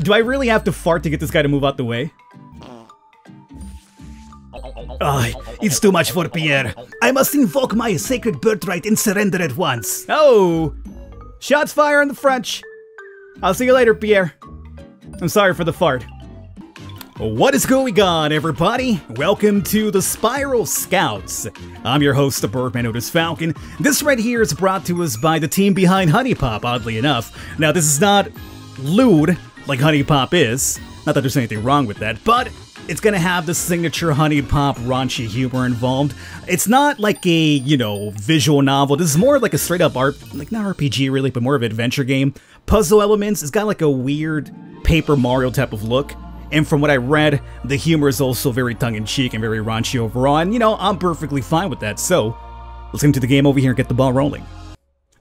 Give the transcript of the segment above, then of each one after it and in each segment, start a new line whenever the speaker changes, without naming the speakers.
Do I really have to fart to get this guy to move out the way?
Ah, it's too much for Pierre. I must invoke my sacred birthright and surrender at once.
Oh! Shots fire on the French. I'll see you later, Pierre. I'm sorry for the fart. What is going on, everybody? Welcome to the Spiral Scouts. I'm your host, the Birdman Otis Falcon. This right here is brought to us by the team behind HuniePop, oddly enough. Now, this is not lewd like HuniePop is. Not that there's anything wrong with that, but it's gonna have the signature HuniePop raunchy humor involved. It's not like a, you know, visual novel. This is more like a straight up art, like not RPG really, but more of an adventure game. Puzzle elements, it's got like a weird Paper Mario type of look. And from what I read, the humor is also very tongue-in-cheek and very raunchy overall, and you know, I'm perfectly fine with that, so let's get into the game over here and get the ball rolling.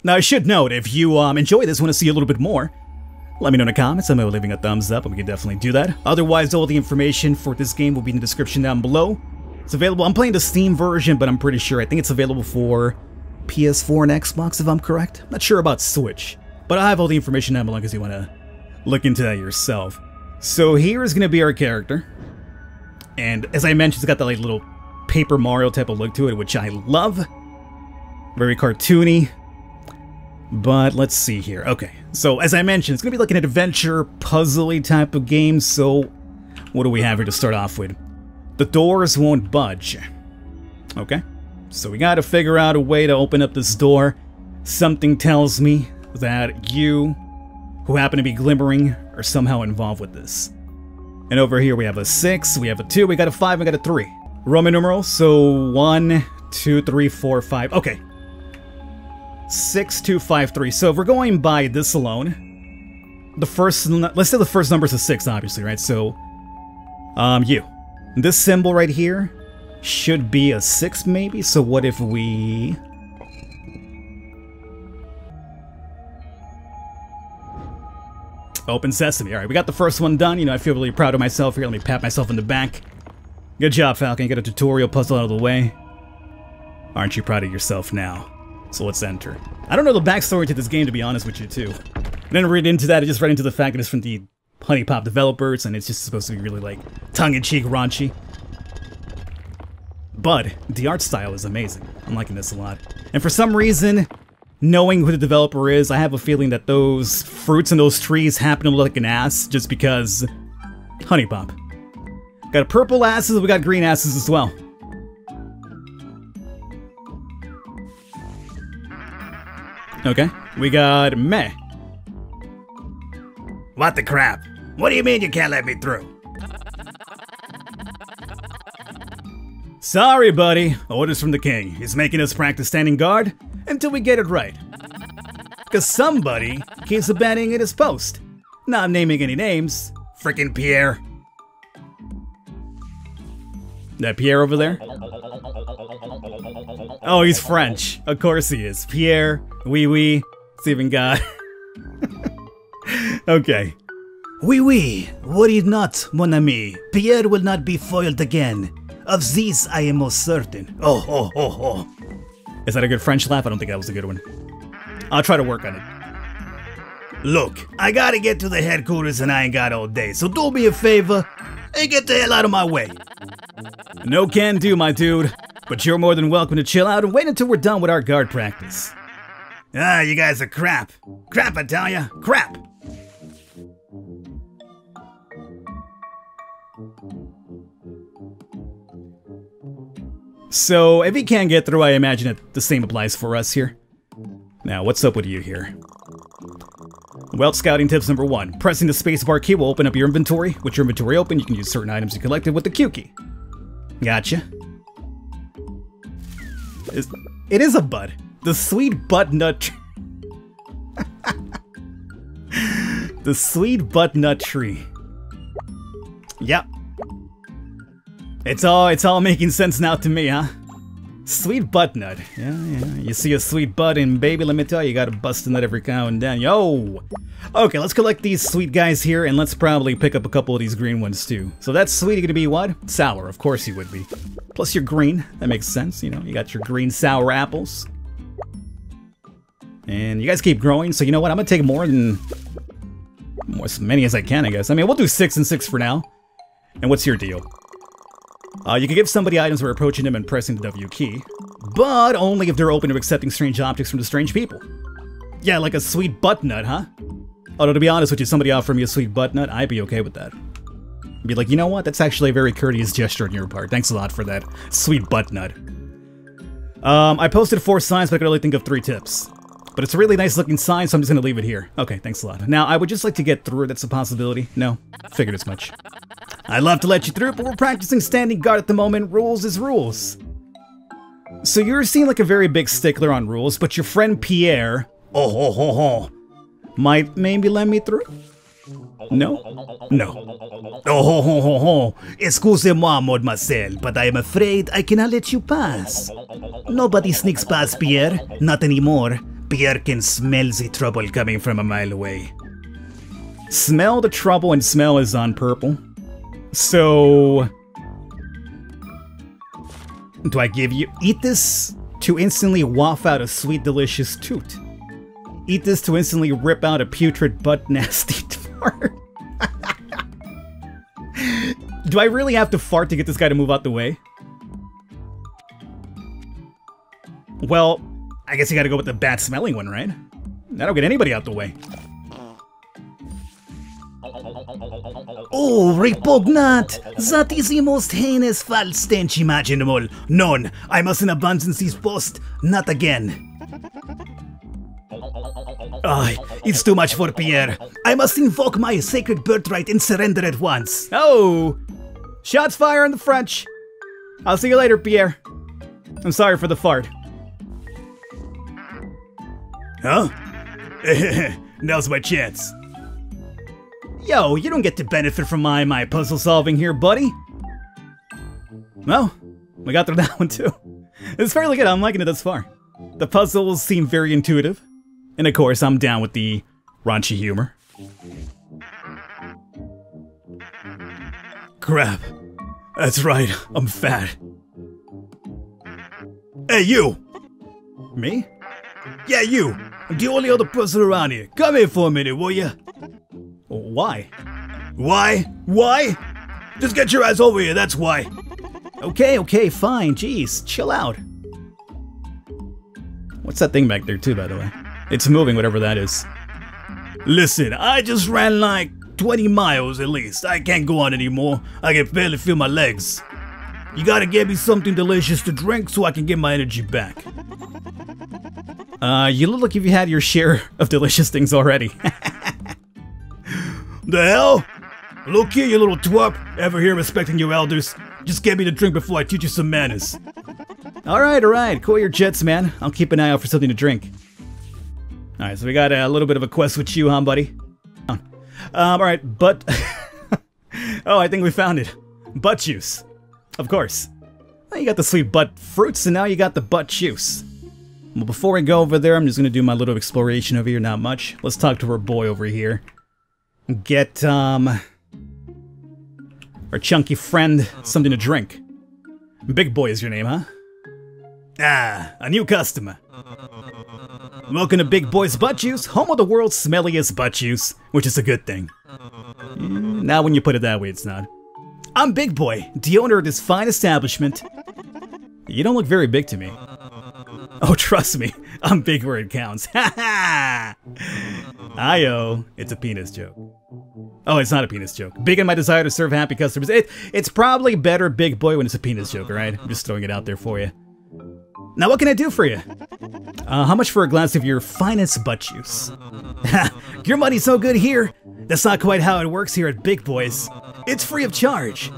Now, I should note, if you um, enjoy this, want to see a little bit more, let me know in the comments, I'm leaving a thumbs up, and we can definitely do that. Otherwise, all the information for this game will be in the description down below. It's available, I'm playing the Steam version, but I'm pretty sure, I think it's available for PS4 and Xbox, if I'm correct. Not sure about Switch, but I have all the information down below because you want to look into that yourself. So here is going to be our character. And as I mentioned, it's got that like little Paper Mario type of look to it, which I love. Very cartoony. But let's see here. Okay, so as I mentioned, it's going to be like an adventure, puzzly type of game, so what do we have here to start off with? The doors won't budge. Okay, so we got to figure out a way to open up this door. Something tells me that you, who happen to be glimmering, are somehow involved with this. And over here we have a 6, we have a 2, we got a 5, we got a 3. Roman numerals, so one, two, three, four, five. Okay, 6253. So if we're going by this alone, the first, let's say the first number is a 6, obviously, right? So, um, you. This symbol right here should be a 6, maybe? So what if we... Open Sesame. Alright, we got the first one done. You know, I feel really proud of myself here. Let me pat myself in the back. Good job, Falcon. Got a tutorial puzzle out of the way. Aren't you proud of yourself now? So let's enter. I don't know the backstory to this game, to be honest with you, too. I didn't read into that, I just read into the fact that it's from the HuniePop developers, and it's just supposed to be really, like, tongue-in-cheek raunchy. But the art style is amazing. I'm liking this a lot. And for some reason, knowing who the developer is, I have a feeling that those fruits and those trees happen to look like an ass just because HuniePop. Got purple asses, we got green asses as well. Okay, we got meh.
What the crap? What do you mean you can't let me through?
Sorry, buddy. Orders from the king. He's making us practice standing guard until we get it right. Because somebody keeps abandoning his post. Not naming any names.
Frickin' Pierre.
That Pierre over there? Oh, he's French. Of course he is. Pierre, oui oui, it's even got... okay.
Oui oui, worry not, mon ami. Pierre will not be foiled again. Of this I am most certain. Oh, oh, oh, oh.
Is that a good French laugh? I don't think that was a good one. I'll try to work on it.
Look, I gotta get to the headquarters and I ain't got all day, so do me a favor and get the hell out of my way.
No can do, my dude. But you're more than welcome to chill out and wait until we're done with our guard practice.
Ah, you guys are crap. Crap, I tell ya. Crap.
So, if he can't get through, I imagine that the same applies for us here. Now, what's up with you here? Well, scouting tips number one. Pressing the spacebar key will open up your inventory. With your inventory open, you can use certain items you collected with the Q key. Gotcha. It is a bud. The sweet butt nut. the sweet butt nut tree. Yep. It's all it's all making sense now to me, huh? Sweet butt nut. Yeah, yeah. You see a sweet butt and baby, let me tell you, you gotta bust a nut every cow and then. Yo! Okay, let's collect these sweet guys here and let's probably pick up a couple of these green ones too. So that's sweet gonna be what? Sour, of course you would be. Plus you're green, that makes sense, you know, you got your green sour apples. And you guys keep growing, so you know what, I'm gonna take more than as many as I can, I guess. I mean, we'll do six and six for now. And what's your deal? Uh, you can give somebody items by approaching them and pressing the W key, but only if they're open to accepting strange objects from the strange people. Yeah, like a sweet butt nut, huh? Although, to be honest with you, somebody offered me a sweet butt nut, I'd be okay with that. Be like, you know what? That's actually a very courteous gesture on your part. Thanks a lot for that sweet butt nut. Um, I posted four signs, but I could only think of three tips. But it's a really nice looking sign, so I'm just gonna leave it here. Okay, thanks a lot. Now, I would just like to get through. That's a possibility. No, figured as much. I'd love to let you through, but we're practicing standing guard at the moment. Rules is rules. So you're seem like a very big stickler on rules, but your friend Pierre, oh ho ho ho, might maybe let me through? No? No.
Oh ho ho ho ho. Excusez-moi, mademoiselle, but I am afraid I cannot let you pass. Nobody sneaks past Pierre, not anymore. Pierre can smell the trouble coming from a mile away.
Smell the trouble and smell is on purple. So... Do I give you... Eat this to instantly waft out a sweet delicious toot. Eat this to instantly rip out a putrid butt nasty fart. Do I really have to fart to get this guy to move out the way? Well, I guess you gotta go with the bad smelling one, right? That'll get anybody out the way.
Oh, repugnant! That is the most heinous foul stench imaginable. None. I mustn't abandon this post. Not again. Ah, it's too much for Pierre. I must invoke my sacred birthright and surrender at once.
Oh! Shots fire on the French. I'll see you later, Pierre. I'm sorry for the fart.
Huh? Now's my chance.
Yo, you don't get to benefit from my my puzzle solving here, buddy. Well, we got through that one too. It's fairly good. I'm liking it thus far. The puzzles seem very intuitive. And of course, I'm down with the raunchy humor.
Crap. That's right, I'm fat. Hey, you!
Me?
Yeah, you! I'm the only other person around here. Come here for a minute, will ya?
Why?
Why? Why? Just get your ass over here, that's why.
Okay, okay, fine. Jeez, chill out. What's that thing back there, too, by the way? It's moving, whatever that is.
Listen, I just ran like 20 miles at least. I can't go on anymore. I can barely feel my legs. You gotta get me something delicious to drink so I can get my energy back.
Uh, you look like you've had your share of delicious things already.
the hell? Look here, you little twerp. Ever hear respecting your elders? Just get me to drink before I teach you some manners.
Alright, alright. Cool your jets, man. I'll keep an eye out for something to drink. Alright, so we got a little bit of a quest with you, huh, buddy? Um, alright, but... oh, I think we found it. Butt juice. Of course. Well, you got the sweet butt fruits, and now you got the butt juice. Well, before we go over there, I'm just gonna do my little exploration over here, not much. Let's talk to our boy over here. Get, um... Our chunky friend something to drink. Big Boy is your name, huh?
Ah, a new customer.
Welcome to Big Boy's Butt Juice, home of the world's smelliest butt juice, which is a good thing. Now when you put it that way, it's not. I'm Big Boy, the owner of this fine establishment. You don't look very big to me. Oh, trust me, I'm big where it counts. Ha ha! Io, it's a penis joke. Oh, it's not a penis joke. Big in my desire to serve happy customers. It, it's probably better Big Boy when it's a penis joke, alright? I'm just throwing it out there for you. Now, what can I do for you? Uh, how much for a glass of your finest butt juice? your money's so good here. That's not quite how it works here at Big Boys. It's free of charge.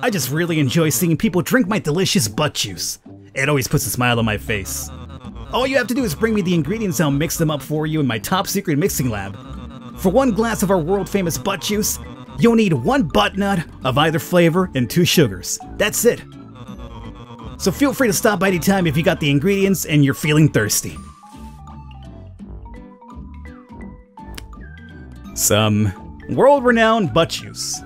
I just really enjoy seeing people drink my delicious butt juice. It always puts a smile on my face. All you have to do is bring me the ingredients I'll mix them up for you in my top secret mixing lab. For one glass of our world famous butt juice, you'll need one butt nut of either flavor and two sugars. That's it. So feel free to stop by anytime if you got the ingredients and you're feeling thirsty. Some world-renowned butt juice.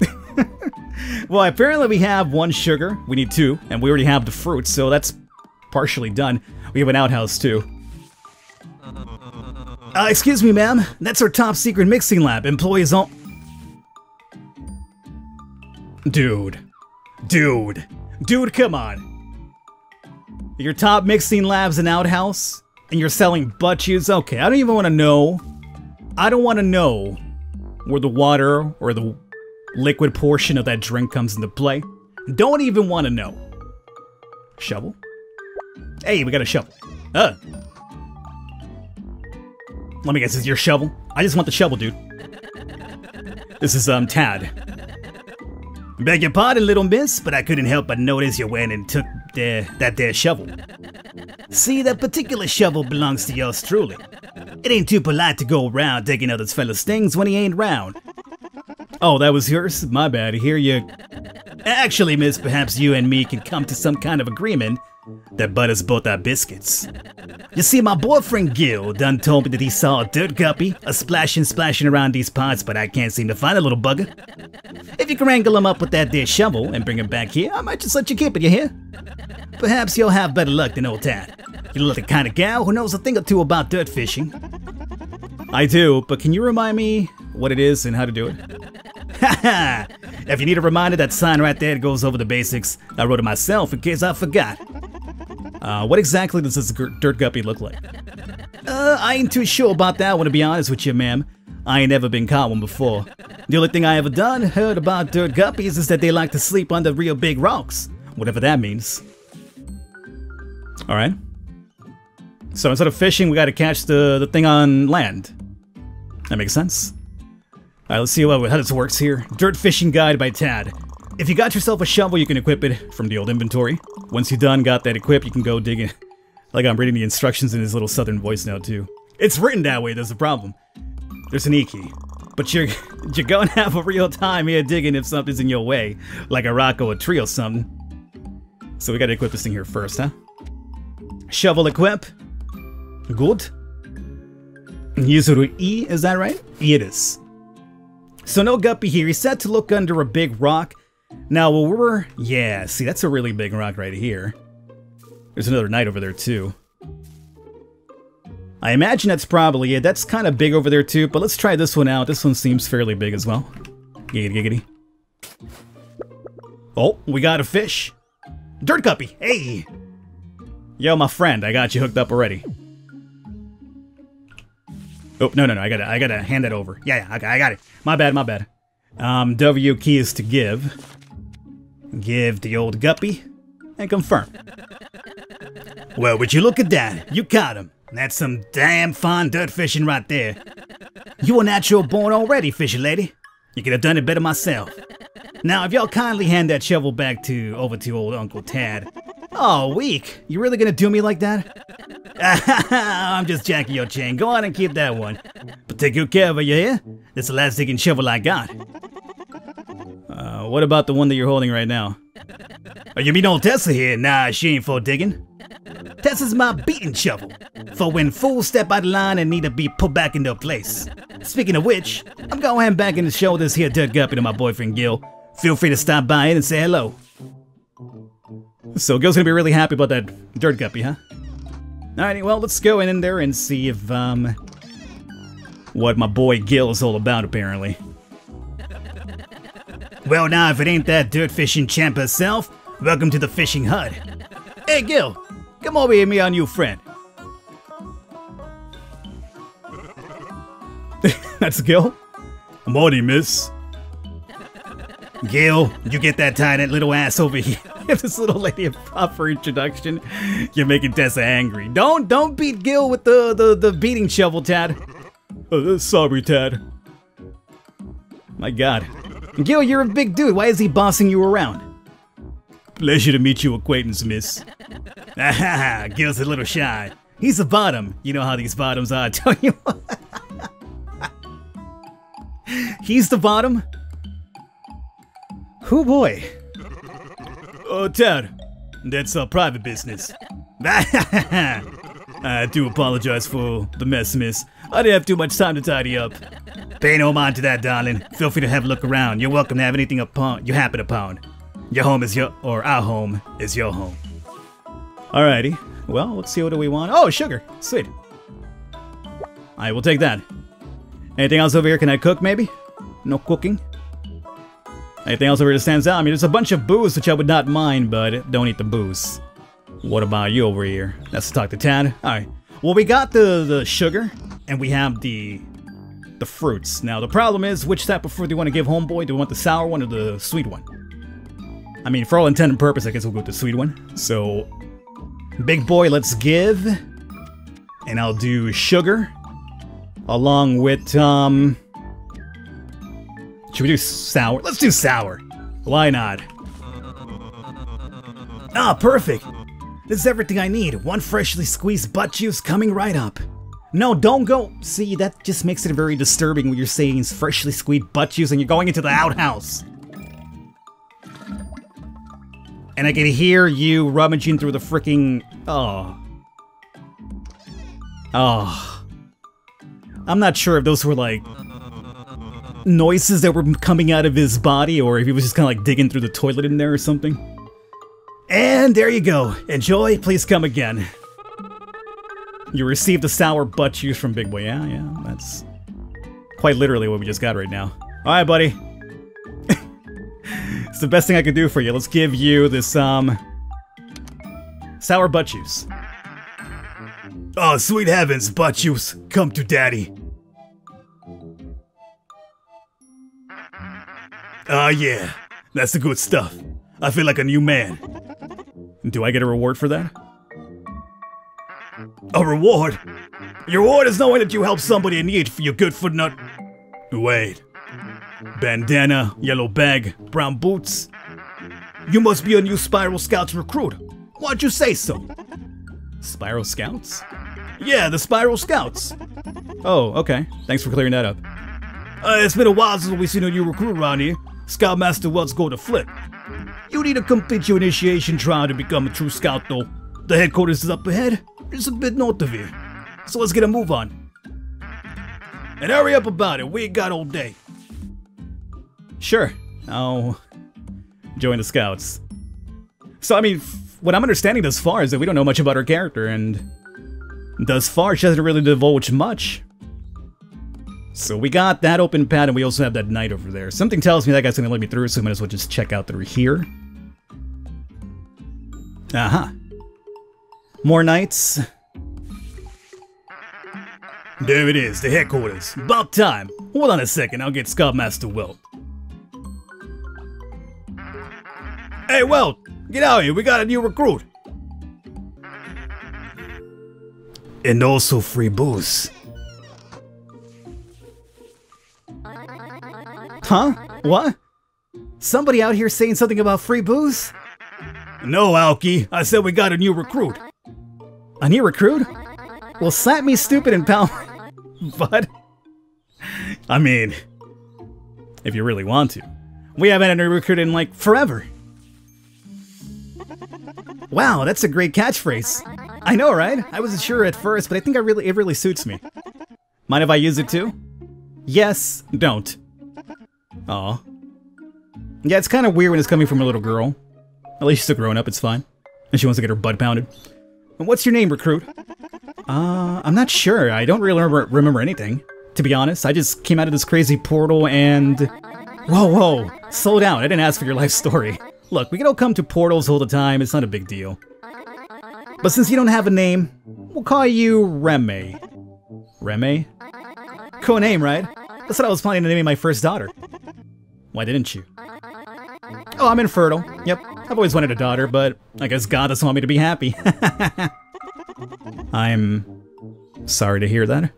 well, apparently we have one sugar. We need two, and we already have the fruit, so that's partially done. We have an outhouse too. Uh, excuse me, ma'am. That's our top secret mixing lab. Employees all. Dude. Dude. Dude, come on. Your top mixing lab's an outhouse, and you're selling butt chews? Okay, I don't even want to know. I don't want to know where the water or the liquid portion of that drink comes into play. Don't even want to know. Shovel? Hey, we got a shovel. Uh. Let me guess, is your shovel? I just want the shovel, dude. This is, um, Tad. Beg your pardon, little miss, but I couldn't help but notice you went and took the, that there shovel. See, that particular shovel belongs to yours truly. It ain't too polite to go around taking others fellas' things when he ain't round. Oh, that was yours? My bad. Here you... Actually, miss, perhaps you and me can come to some kind of agreement that butters both our biscuits. You see, my boyfriend Gil done told me that he saw a dirt guppy a splashing splashing around these parts, but I can't seem to find a little bugger. If you can wrangle him up with that there shovel and bring him back here, I might just let you keep it, you hear? Perhaps you'll have better luck than old Tad. You look the kind of gal who knows a thing or two about dirt fishing. I do, but can you remind me what it is and how to do it? Haha! if you need a reminder, that sign right there goes over the basics. I wrote it myself in case I forgot. Uh, what exactly does this dirt guppy look like? Uh, I ain't too sure about that one to be honest with you, ma'am. I ain't never been caught one before. The only thing I ever done heard about dirt guppies is that they like to sleep under real big rocks. Whatever that means. Alright. So instead of fishing, we gotta catch the, the thing on land. That makes sense. Alright, let's see how, how this works here. Dirt Fishing Guide by Tad. If you got yourself a shovel, you can equip it from the old inventory. Once you're done, got that equipped, you can go digging. Like I'm reading the instructions in his little southern voice now too. It's written that way, there's a problem. There's an E key. But you're you're gonna have a real time here digging if something's in your way, like a rock or a tree or something. So we gotta equip this thing here first, huh? Shovel equip. Good. Yuzuru E, is that right? E it is. So no guppy here, he's set to look under a big rock. Now, well, we're... Yeah, see, that's a really big rock right here. There's another knight over there, too. I imagine that's probably it. That's kind of big over there, too, but let's try this one out. This one seems fairly big as well. Giggity, giggity. Oh, we got a fish. Dirt guppy, hey! Yo, my friend, I got you hooked up already. Oh, no, no, no, I gotta, I gotta hand that over. Yeah, yeah, okay, I got it. My bad, my bad. Um, W key is to give. Give the old guppy and confirm. Well, would you look at that? You caught him. That's some damn fine dirt fishing right there. You a natural born already, fisher lady. You could have done it better myself. Now, if y'all kindly hand that shovel back to over to old Uncle Tad. Oh, weak. You really gonna do me like that? I'm just jacking your chain. Go on and keep that one. But take good care of it, you hear? That's the last digging shovel I got. What about the one that you're holding right now? Oh, you mean old Tessa here? Nah, she ain't for digging. Tessa's my beating shovel, for when fools step out of line and need to be put back into place. Speaking of which, I'm going hand back in to show this here dirt guppy to my boyfriend Gil. Feel free to stop by in and say hello. So Gil's gonna be really happy about that dirt guppy, huh? Alrighty, well, let's go in there and see if, um, what my boy Gil is all about, apparently. Well, now, if it ain't that dirt fishing champ herself, welcome to the fishing hut. Hey, Gil, come over here, me our new friend. That's Gil? Morning, miss. Gil, you get that tiny little ass over here. Give this little lady a proper introduction. You're making Tessa angry. Don't don't beat Gil with the the, the beating shovel, Tad. Uh, sorry, Tad. My God, Gil, you're a big dude. Why is he bossing you around? Pleasure to meet you, acquaintance, miss. Ah, Gil's a little shy. He's a bottom. You know how these bottoms are. Tell you what. He's the bottom. Oh boy. Oh, Tad, that's a private business. I do apologize for the mess, miss. I didn't have too much time to tidy up. Pay no mind to that, darling. Feel free to have a look around. You're welcome to have anything upon you happen upon. Your home is your, or our home is your home. Alrighty. Well, let's see what do we want. Oh, sugar. Sweet. I will take that. Anything else over here? Can I cook, maybe? No cooking? Anything else over here that stands out? I mean, there's a bunch of booze, which I would not mind, but don't eat the booze. What about you over here? Let's talk to Tad. Alright. Well, we got the, the sugar, and we have the the fruits. Now, the problem is, which type of fruit do you want to give homeboy? Do we want the sour one or the sweet one? I mean, for all intent and purpose, I guess we'll go with the sweet one. So, big boy, let's give. And I'll do sugar. Along with, um... Should we do sour? Let's do sour. Why not?
Ah, perfect. This is everything I need. One freshly squeezed butt juice coming right up.
No, don't go. See, that just makes it very disturbing when you're saying freshly squeezed butt juice and you're going into the outhouse. And I can hear you rummaging through the freaking. Oh. Oh. I'm not sure if those were like noises that were coming out of his body or if he was just kind of like digging through the toilet in there or something. And there you go. Enjoy. Please come again. You received a sour butt juice from Big Boy. Yeah, yeah, that's quite literally what we just got right now. Alright, buddy. it's the best thing I could do for you. Let's give you this, um... Sour butt juice.
Oh, sweet heavens, butt juice. Come to daddy. Ah, uh, yeah. That's the good stuff. I feel like a new man.
Do I get a reward for that?
A reward? Your reward is knowing that you help somebody in need for your good foot nut. Wait. Bandana, yellow bag, brown boots. You must be a new Spiral Scouts recruit. Why'd you say so?
Spiral Scouts?
Yeah, the Spiral Scouts.
Oh, okay. Thanks for clearing that up.
Uh, it's been a while since we've seen a new recruit around here. Scoutmaster Welts go to flip. You need to complete your initiation trial to become a true scout, though. The headquarters is up ahead. It's a bit north of here. So let's get a move on. And hurry up about it. We ain't got all day.
Sure. I'll join the scouts. So, I mean, what I'm understanding thus far is that we don't know much about her character, and thus far she hasn't really divulged much. So we got that open pad, and we also have that knight over there. Something tells me that guy's gonna let me through, so I might as well just check out through here. Uh -huh. More knights.
There it is, the headquarters. About time. Hold on a second, I'll get Scoutmaster Welt. Hey, Welt! Get out here, we got a new recruit! And also free booze.
Huh? What? Somebody out here saying something about free booze?
No, Alki. I said we got a new recruit.
A new recruit? Well, slap me stupid and pal. but, I mean, if you really want to. We haven't had a new recruit in like forever. Wow, that's a great catchphrase. I know, right? I wasn't sure at first, but I think I really it really suits me. Mind if I use it too? Yes, don't. Aw. Yeah, it's kind of weird when it's coming from a little girl. At least she's a grown up, it's fine. And she wants to get her butt pounded. What's your name, recruit? Uh, I'm not sure. I don't really remember, remember anything. To be honest, I just came out of this crazy portal and... Whoa, whoa, slow down. I didn't ask for your life story. Look, we can all come to portals all the time. It's not a big deal. But since you don't have a name, we'll call you Remae. Remae? Cool name, right? That's what I was planning to name my first daughter. Why didn't you? Oh, I'm infertile. Yep, I've always wanted a daughter, but I guess God doesn't want me to be happy. I'm sorry to hear that.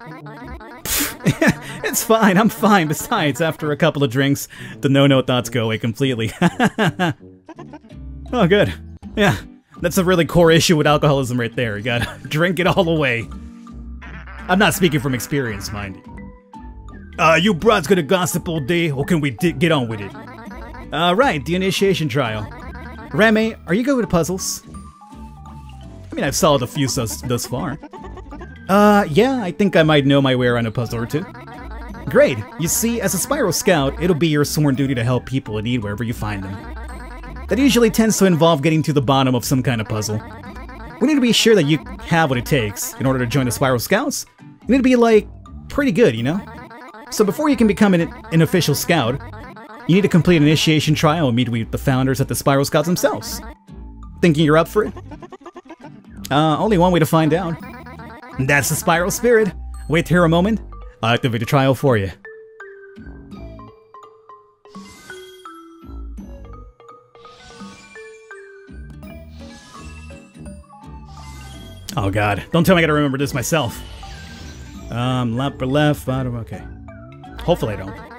it's fine, I'm fine. Besides, after a couple of drinks, the no-no thoughts go away completely. oh, good. Yeah, that's a really core issue with alcoholism right there. You gotta drink it all away. I'm not speaking from experience, mind you.
Uh, you broads gonna gossip all day, or can we get on with it?
Uh, right, the initiation trial. Remae, are you good with puzzles? I mean, I've solved a few thus, thus far. Uh, yeah, I think I might know my way around a puzzle or two. Great! You see, as a Spiral Scout, it'll be your sworn duty to help people in need wherever you find them. That usually tends to involve getting to the bottom of some kind of puzzle. We need to be sure that you have what it takes in order to join the Spiral Scouts. You need to be like pretty good, you know? So before you can become an, an official scout, you need to complete an initiation trial and meet with the founders at the Spiral Scouts themselves. Thinking you're up for it? Uh, only one way to find out. That's the Spiral Spirit. Wait here a moment. I'll activate the trial for you. Oh god, don't tell me I gotta remember this myself. Um, left or left, bottom, okay. Hopefully I don't.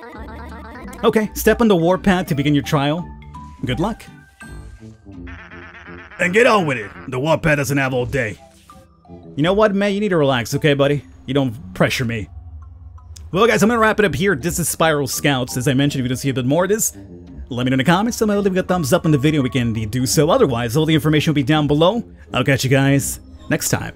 Okay, step on the warpath to begin your trial. Good luck.
And get on with it. The warpath doesn't have all day.
You know what, man? You need to relax, okay, buddy? You don't pressure me. Well, guys, I'm gonna wrap it up here. This is Spiral Scouts. As I mentioned, if you want to see a bit more of this, let me know in the comments. Somebody leave a thumbs up on the video. We can do so. Otherwise, all the information will be down below. I'll catch you guys next time.